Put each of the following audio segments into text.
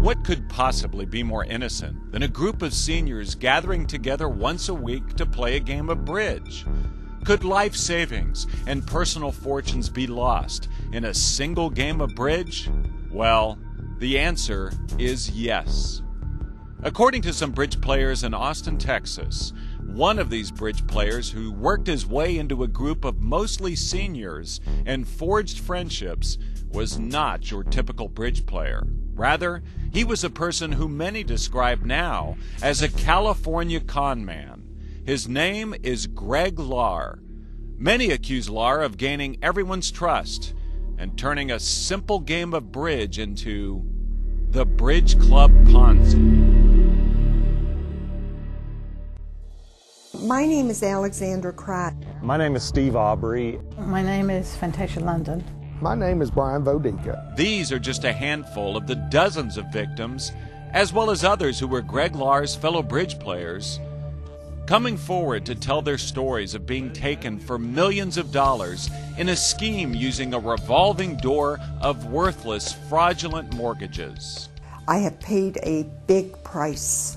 What could possibly be more innocent than a group of seniors gathering together once a week to play a game of bridge? Could life savings and personal fortunes be lost in a single game of bridge? Well, the answer is yes. According to some bridge players in Austin, Texas, one of these bridge players who worked his way into a group of mostly seniors and forged friendships was not your typical bridge player. Rather, he was a person who many describe now as a California con man. His name is Greg Lahr. Many accuse Lahr of gaining everyone's trust and turning a simple game of bridge into the Bridge Club Ponzi. My name is Alexandra Crott. My name is Steve Aubrey. My name is Fantasia London. My name is Brian Vodica. These are just a handful of the dozens of victims, as well as others who were Greg Lahr's fellow bridge players, coming forward to tell their stories of being taken for millions of dollars in a scheme using a revolving door of worthless, fraudulent mortgages. I have paid a big price.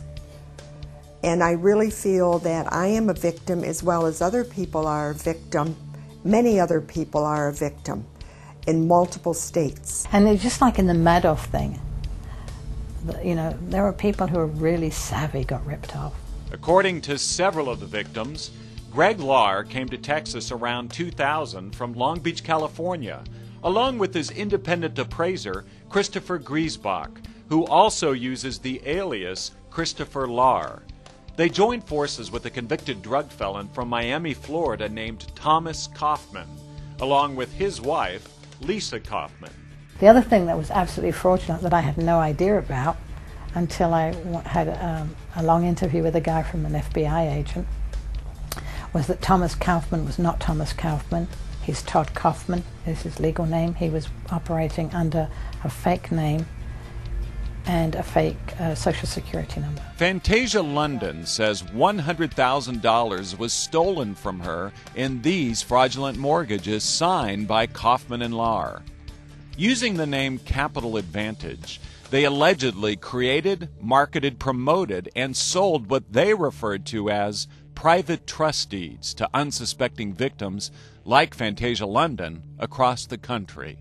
And I really feel that I am a victim as well as other people are a victim. Many other people are a victim in multiple states. And it's just like in the Madoff thing. You know, there were people who are really savvy got ripped off. According to several of the victims, Greg Lahr came to Texas around 2000 from Long Beach, California, along with his independent appraiser, Christopher Griesbach, who also uses the alias Christopher Lahr. They joined forces with a convicted drug felon from Miami, Florida named Thomas Kaufman, along with his wife, Lisa Kaufman. The other thing that was absolutely fraudulent that I had no idea about until I had um, a long interview with a guy from an FBI agent was that Thomas Kaufman was not Thomas Kaufman. He's Todd Kaufman is his legal name. He was operating under a fake name and a fake uh, social security number. Fantasia London says $100,000 was stolen from her in these fraudulent mortgages signed by Kaufman and Lahr. Using the name Capital Advantage, they allegedly created, marketed, promoted, and sold what they referred to as private trust deeds to unsuspecting victims like Fantasia London across the country.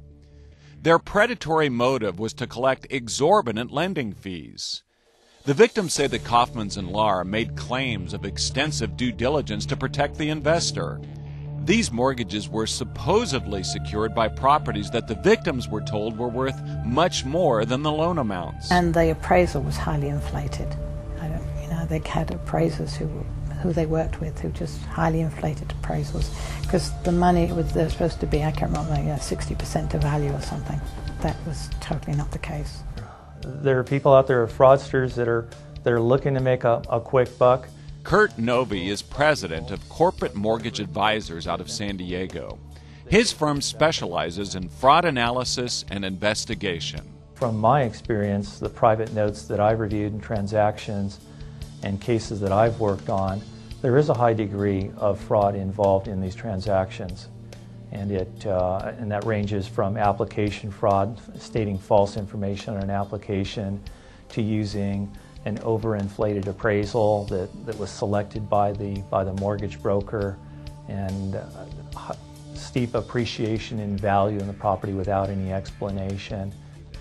Their predatory motive was to collect exorbitant lending fees. The victims say that Kaufmans and Lahr made claims of extensive due diligence to protect the investor. These mortgages were supposedly secured by properties that the victims were told were worth much more than the loan amounts. And the appraisal was highly inflated. I don't, you know, they had appraisers who who they worked with who just highly inflated appraisals because the money was they're supposed to be I can't remember like 60% of value or something. That was totally not the case. There are people out there, fraudsters that are that are looking to make a, a quick buck. Kurt Novi is president of Corporate Mortgage Advisors out of San Diego. His firm specializes in fraud analysis and investigation. From my experience, the private notes that I've reviewed in transactions and cases that I've worked on, there is a high degree of fraud involved in these transactions. And, it, uh, and that ranges from application fraud, stating false information on an application, to using an overinflated appraisal that, that was selected by the, by the mortgage broker, and uh, steep appreciation in value in the property without any explanation.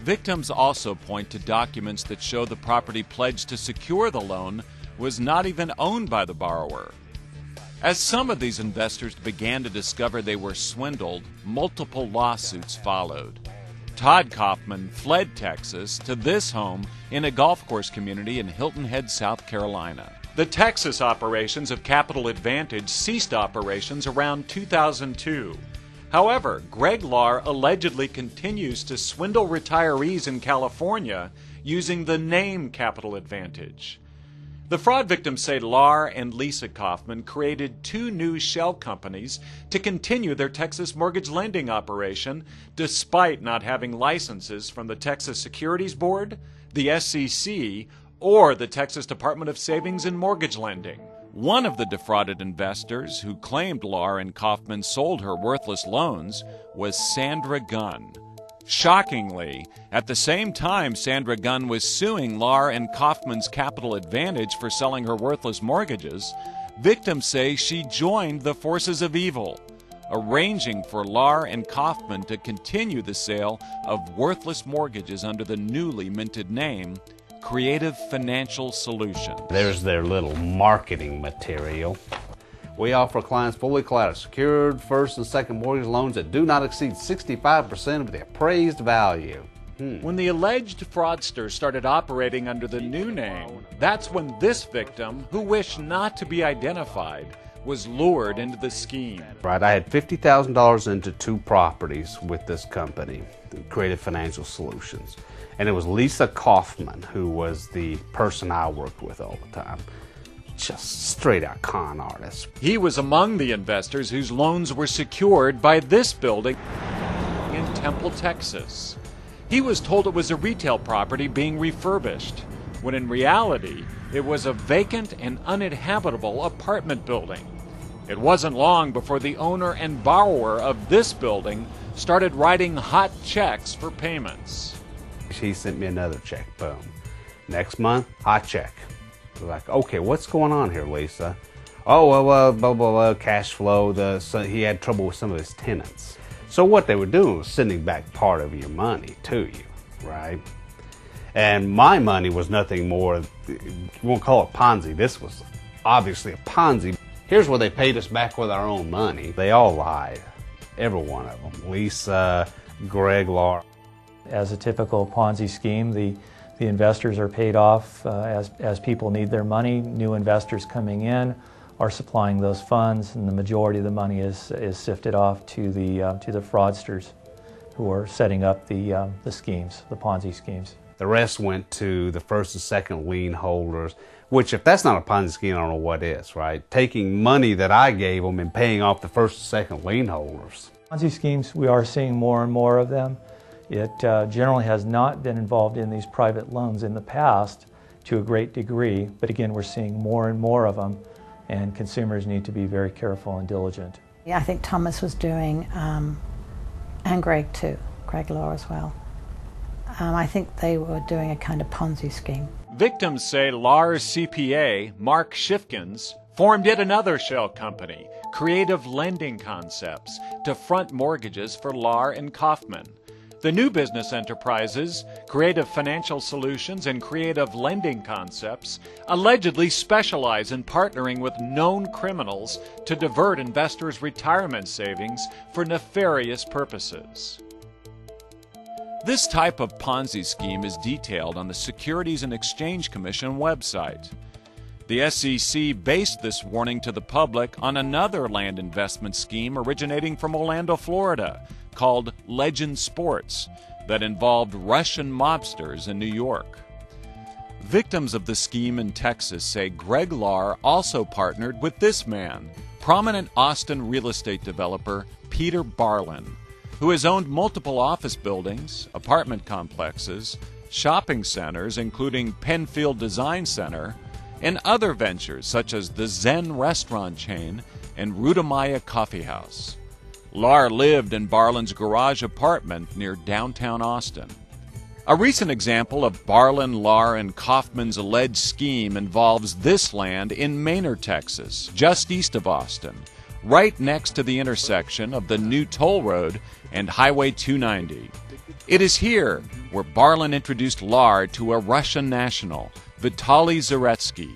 Victims also point to documents that show the property pledged to secure the loan was not even owned by the borrower. As some of these investors began to discover they were swindled, multiple lawsuits followed. Todd Kaufman fled Texas to this home in a golf course community in Hilton Head, South Carolina. The Texas operations of Capital Advantage ceased operations around 2002. However, Greg Lahr allegedly continues to swindle retirees in California using the name Capital Advantage. The fraud victims say Lahr and Lisa Kaufman created two new shell companies to continue their Texas mortgage lending operation despite not having licenses from the Texas Securities Board, the SEC, or the Texas Department of Savings and Mortgage Lending. One of the defrauded investors who claimed Lahr and Kaufman sold her worthless loans was Sandra Gunn. Shockingly, at the same time Sandra Gunn was suing Lahr and Kaufman's Capital Advantage for selling her worthless mortgages, victims say she joined the forces of evil, arranging for Lahr and Kaufman to continue the sale of worthless mortgages under the newly minted name Creative Financial Solutions. There's their little marketing material. We offer clients fully collateral secured first and second mortgage loans that do not exceed 65% of the appraised value. Hmm. When the alleged fraudster started operating under the new name, that's when this victim, who wished not to be identified, was lured into the scheme. Right, I had $50,000 into two properties with this company, Creative Financial Solutions. And it was Lisa Kaufman who was the person I worked with all the time just straight out con artist. He was among the investors whose loans were secured by this building in Temple, Texas. He was told it was a retail property being refurbished, when in reality, it was a vacant and uninhabitable apartment building. It wasn't long before the owner and borrower of this building started writing hot checks for payments. He sent me another check, boom. Next month, hot check like, okay, what's going on here, Lisa? Oh, well, uh, blah, blah, blah, cash flow. The, so he had trouble with some of his tenants. So what they were doing was sending back part of your money to you, right? And my money was nothing more, you won't call it Ponzi. This was obviously a Ponzi. Here's where they paid us back with our own money. They all lied, every one of them. Lisa, Greg Lahr. As a typical Ponzi scheme, the the investors are paid off uh, as, as people need their money. New investors coming in are supplying those funds, and the majority of the money is, is sifted off to the, uh, to the fraudsters who are setting up the, um, the schemes, the Ponzi schemes. The rest went to the first and second lien holders, which, if that's not a Ponzi scheme, I don't know what is, right? Taking money that I gave them and paying off the first and second lien holders. Ponzi schemes, we are seeing more and more of them. It uh, generally has not been involved in these private loans in the past to a great degree, but again, we're seeing more and more of them, and consumers need to be very careful and diligent. Yeah, I think Thomas was doing, um, and Greg too, Greg Lahr as well. Um, I think they were doing a kind of Ponzi scheme. Victims say Lahr's CPA, Mark Schiffgens, formed yet another shell company, Creative Lending Concepts, to front mortgages for Lahr and Kaufman. The new business enterprises, Creative Financial Solutions and Creative Lending Concepts, allegedly specialize in partnering with known criminals to divert investors' retirement savings for nefarious purposes. This type of Ponzi scheme is detailed on the Securities and Exchange Commission website. The SEC based this warning to the public on another land investment scheme originating from Orlando, Florida, called Legend Sports that involved Russian mobsters in New York. Victims of the scheme in Texas say Greg Lahr also partnered with this man, prominent Austin real estate developer Peter Barlin, who has owned multiple office buildings, apartment complexes, shopping centers, including Penfield Design Center, and other ventures such as the Zen restaurant chain and Ruta Maya Coffee House. Lahr lived in Barlin's garage apartment near downtown Austin. A recent example of Barlin, Lahr, and Kaufman's alleged scheme involves this land in Manor, Texas, just east of Austin, right next to the intersection of the new toll road and Highway 290. It is here where Barlin introduced Lahr to a Russian national, Vitaly Zaretsky,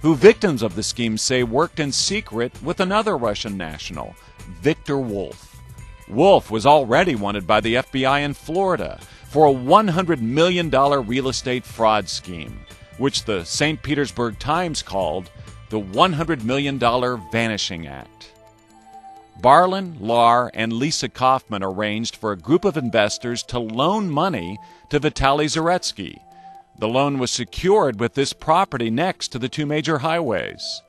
who victims of the scheme say worked in secret with another Russian national, Victor Wolf. Wolf was already wanted by the FBI in Florida for a $100 million real estate fraud scheme, which the St. Petersburg Times called the $100 Million Vanishing Act. Barlin, Lahr, and Lisa Kaufman arranged for a group of investors to loan money to Vitaly Zaretsky. The loan was secured with this property next to the two major highways.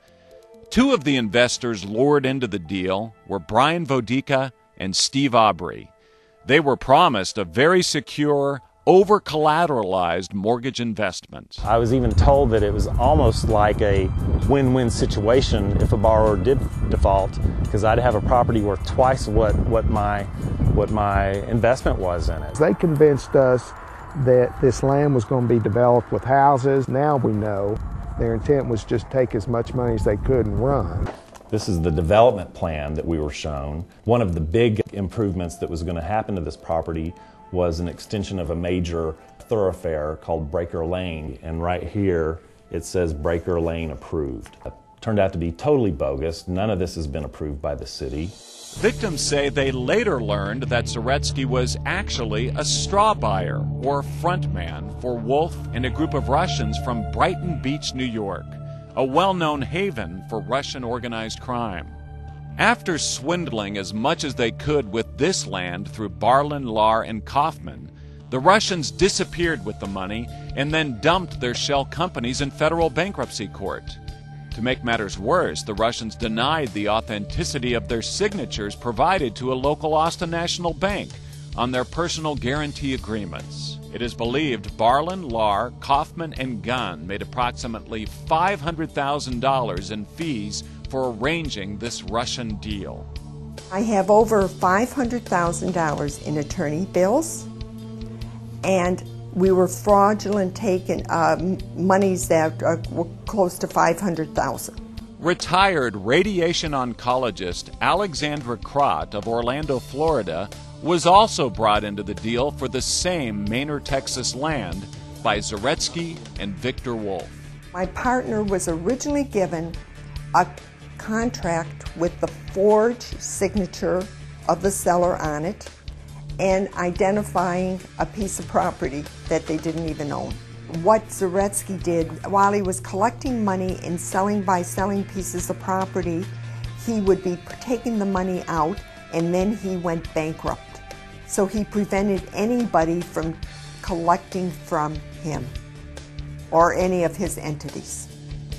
Two of the investors lured into the deal were Brian Vodica and Steve Aubrey. They were promised a very secure, over collateralized mortgage investment. I was even told that it was almost like a win win situation if a borrower did default, because I'd have a property worth twice what, what, my, what my investment was in it. They convinced us that this land was going to be developed with houses. Now we know their intent was just take as much money as they could and run. This is the development plan that we were shown. One of the big improvements that was going to happen to this property was an extension of a major thoroughfare called Braker Lane. And right here it says Braker Lane approved. Turned out to be totally bogus. None of this has been approved by the city. Victims say they later learned that Zaretsky was actually a straw buyer or frontman for Wolf and a group of Russians from Brighton Beach, New York a well known haven for Russian organized crime. After swindling as much as they could with this land through Barlin, Lahr, and Kaufman, the Russians disappeared with the money and then dumped their shell companies in federal bankruptcy court. To make matters worse, the Russians denied the authenticity of their signatures provided to a local Austin National Bank on their personal guarantee agreements. It is believed Barlin, Lahr, Kaufman, and Gunn made approximately $500,000 in fees for arranging this Russian deal. I have over $500,000 in attorney bills, and we were fraudulent taking uh, monies that uh, were close to 500,000. Retired radiation oncologist Alexandra Krott of Orlando, Florida, was also brought into the deal for the same Manor, Texas land by Zaretsky and Victor Wolf. My partner was originally given a contract with the forged signature of the seller on it and identifying a piece of property that they didn't even own. What Zaretsky did while he was collecting money and selling by selling pieces of property, he would be taking the money out and then he went bankrupt. So he prevented anybody from collecting from him or any of his entities.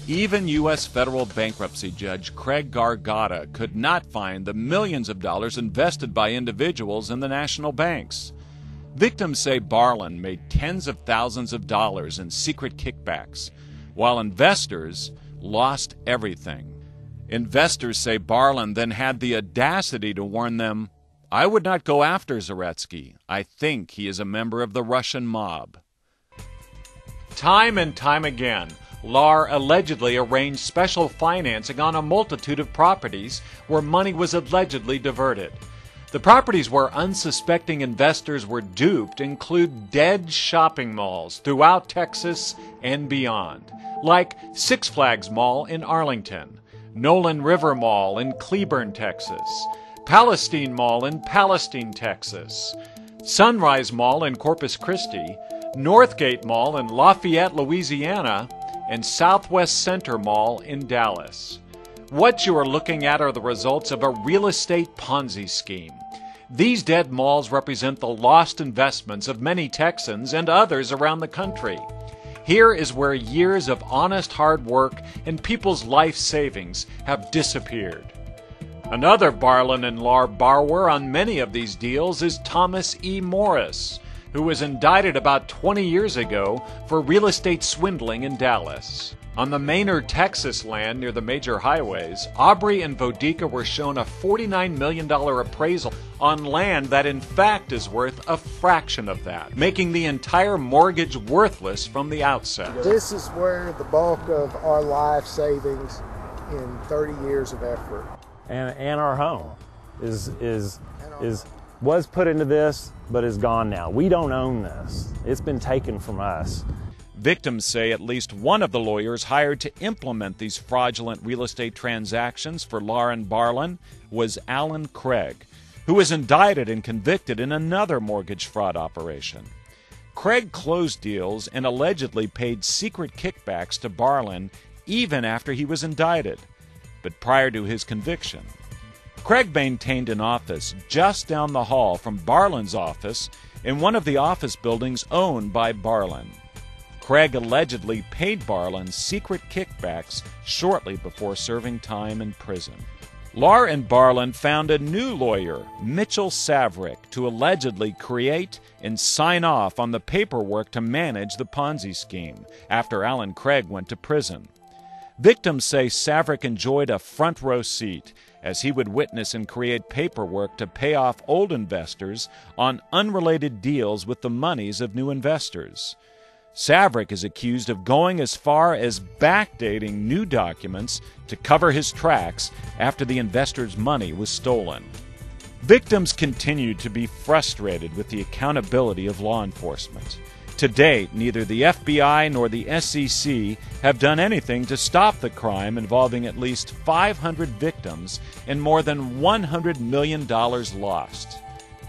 Even U.S. federal bankruptcy judge Craig Gargotta could not find the millions of dollars invested by individuals in the national banks. Victims say Barlin made tens of thousands of dollars in secret kickbacks, while investors lost everything. Investors say Barlin then had the audacity to warn them I would not go after Zaretsky. I think he is a member of the Russian mob. Time and time again, Lahr allegedly arranged special financing on a multitude of properties where money was allegedly diverted. The properties where unsuspecting investors were duped include dead shopping malls throughout Texas and beyond, like Six Flags Mall in Arlington, Nolan River Mall in Cleburne, Texas, Palestine Mall in Palestine, Texas, Sunrise Mall in Corpus Christi, Northgate Mall in Lafayette, Louisiana, and Southwest Center Mall in Dallas. What you are looking at are the results of a real estate Ponzi scheme. These dead malls represent the lost investments of many Texans and others around the country. Here is where years of honest hard work and people's life savings have disappeared. Another Barlin and Lahr borrower on many of these deals is Thomas E. Morris, who was indicted about 20 years ago for real estate swindling in Dallas. On the Manor, Texas land near the major highways, Aubrey and Vodica were shown a $49 million appraisal on land that in fact is worth a fraction of that, making the entire mortgage worthless from the outset. This is where the bulk of our life savings in 30 years of effort and, and our home is, is, is, was put into this, but is gone now. We don't own this. It's been taken from us. Victims say at least one of the lawyers hired to implement these fraudulent real estate transactions for Lauren Barlin was Alan Craig, who was indicted and convicted in another mortgage fraud operation. Craig closed deals and allegedly paid secret kickbacks to Barlin even after he was indicted but prior to his conviction. Craig maintained an office just down the hall from Barlin's office in one of the office buildings owned by Barlin. Craig allegedly paid Barlin secret kickbacks shortly before serving time in prison. Lahr and Barlin found a new lawyer, Mitchell Savrick, to allegedly create and sign off on the paperwork to manage the Ponzi scheme after Alan Craig went to prison. Victims say Savrick enjoyed a front row seat as he would witness and create paperwork to pay off old investors on unrelated deals with the monies of new investors. Savrick is accused of going as far as backdating new documents to cover his tracks after the investors' money was stolen. Victims continue to be frustrated with the accountability of law enforcement. To date, neither the FBI nor the SEC have done anything to stop the crime involving at least 500 victims and more than $100 million lost.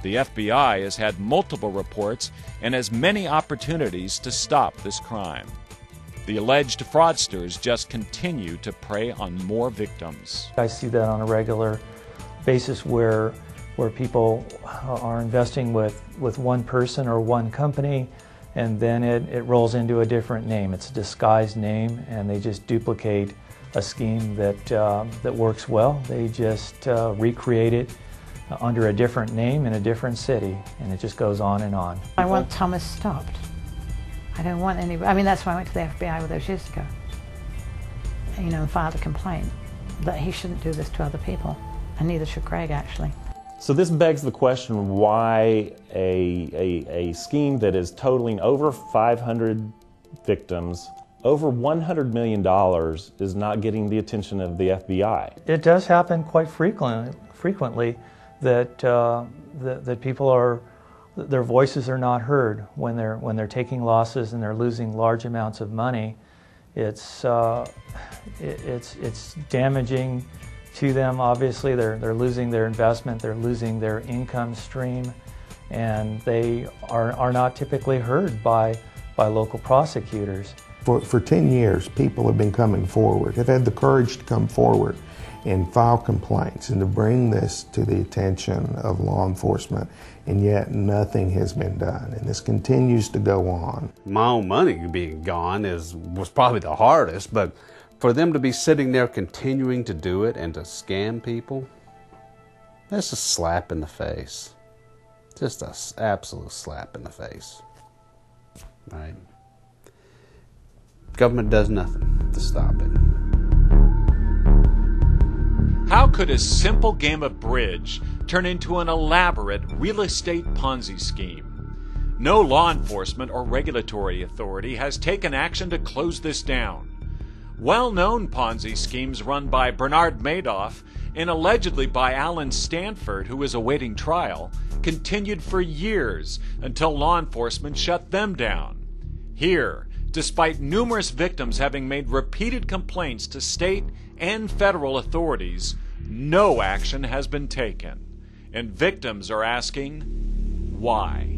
The FBI has had multiple reports and has many opportunities to stop this crime. The alleged fraudsters just continue to prey on more victims. I see that on a regular basis where, where people are investing with, with one person or one company and then it, it rolls into a different name. It's a disguised name and they just duplicate a scheme that, uh, that works well. They just uh, recreate it under a different name in a different city, and it just goes on and on. I want Thomas stopped. I don't want any. I mean, that's why I went to the FBI all those years ago. You know, and filed a complaint that he shouldn't do this to other people, and neither should Craig actually. So this begs the question why a, a, a scheme that is totaling over 500 victims, over $100 million, is not getting the attention of the FBI. It does happen quite frequently. frequently that, uh, that, that people are, their voices are not heard when they're, when they're taking losses and they're losing large amounts of money. It's, uh, it, it's, it's damaging to them. Obviously, they're, they're losing their investment, they're losing their income stream, and they are, are not typically heard by, by local prosecutors. For, for 10 years, people have been coming forward, have had the courage to come forward and file complaints and to bring this to the attention of law enforcement, and yet nothing has been done. And this continues to go on. My own money being gone is was probably the hardest, but for them to be sitting there continuing to do it and to scam people, that's a slap in the face. Just an absolute slap in the face. Right? Government does nothing to stop it. How could a simple game of bridge turn into an elaborate real estate Ponzi scheme? No law enforcement or regulatory authority has taken action to close this down. Well known Ponzi schemes run by Bernard Madoff and allegedly by Allen Stanford, who is awaiting trial, continued for years until law enforcement shut them down. Here, despite numerous victims having made repeated complaints to state and federal authorities, no action has been taken. And victims are asking, why?